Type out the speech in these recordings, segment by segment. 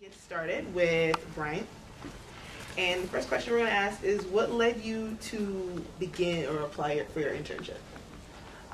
Get started with Bryant. And the first question we're going to ask is what led you to begin or apply for your internship?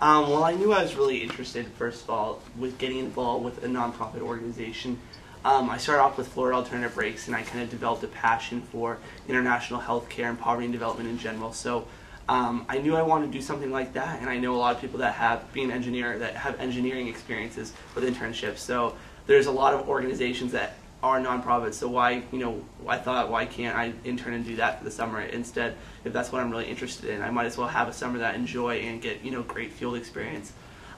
Um, well, I knew I was really interested, first of all, with getting involved with a nonprofit organization. Um, I started off with Florida Alternative Breaks, and I kind of developed a passion for international healthcare and poverty and development in general. So um, I knew I wanted to do something like that, and I know a lot of people that have, being an engineer, that have engineering experiences with internships. So there's a lot of organizations that are nonprofits. So why, you know, I thought, why can't I intern and do that for the summer instead? If that's what I'm really interested in, I might as well have a summer that I enjoy and get, you know, great field experience.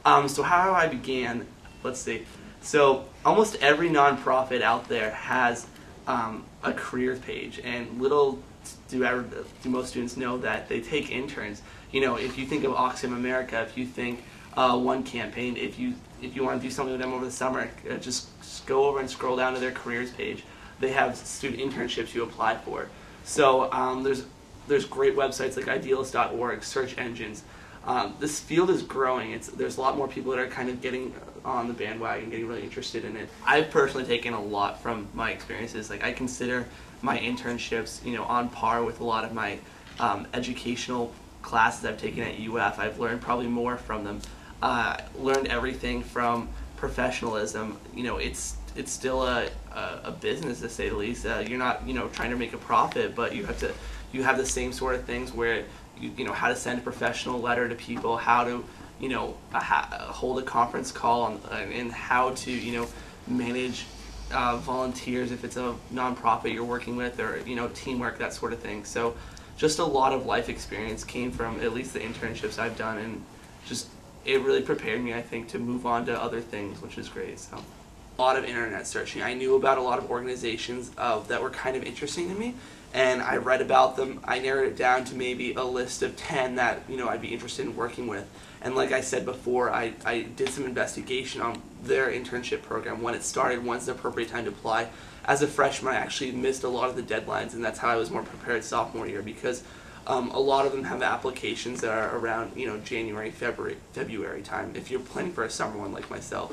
Um, so how I began, let's see. So almost every nonprofit out there has um, a careers page, and little do ever do most students know that they take interns. You know, if you think of Oxfam America, if you think uh, one campaign, if you if you want to do something with them over the summer, uh, just, just go over and scroll down to their careers page. They have student internships you apply for. So um, there's there's great websites like idealist.org, search engines. Um, this field is growing. It's there's a lot more people that are kind of getting on the bandwagon, getting really interested in it. I've personally taken a lot from my experiences. Like I consider my internships, you know, on par with a lot of my um, educational classes I've taken at UF. I've learned probably more from them uh, learned everything from professionalism. You know, it's it's still a, a, a business to say the least. Uh, you're not you know trying to make a profit, but you have to you have the same sort of things where you you know how to send a professional letter to people, how to you know hold a conference call on, uh, and how to you know manage uh, volunteers if it's a nonprofit you're working with or you know teamwork that sort of thing. So just a lot of life experience came from at least the internships I've done and just it really prepared me, I think, to move on to other things, which is great. So, a lot of internet searching. I knew about a lot of organizations uh, that were kind of interesting to me, and I read about them. I narrowed it down to maybe a list of ten that you know I'd be interested in working with. And like I said before, I, I did some investigation on their internship program when it started, when's the appropriate time to apply. As a freshman, I actually missed a lot of the deadlines, and that's how I was more prepared sophomore year because um, a lot of them have applications that are around you know January, February, February time. If you're planning for a summer one like myself,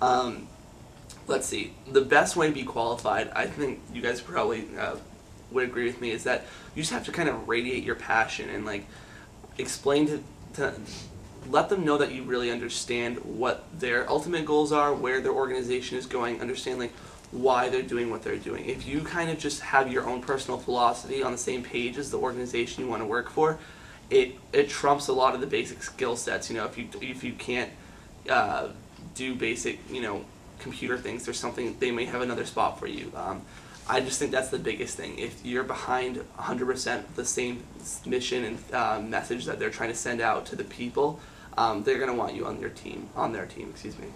um, let's see. The best way to be qualified, I think you guys probably uh, would agree with me, is that you just have to kind of radiate your passion and like explain to, to let them know that you really understand what their ultimate goals are, where their organization is going, understand like why they're doing what they're doing. If you kind of just have your own personal philosophy on the same page as the organization you want to work for, it it trumps a lot of the basic skill sets. You know, if you if you can't uh, do basic you know computer things, there's something they may have another spot for you. Um, I just think that's the biggest thing. If you're behind 100% the same mission and uh, message that they're trying to send out to the people, um, they're going to want you on your team, on their team, excuse me.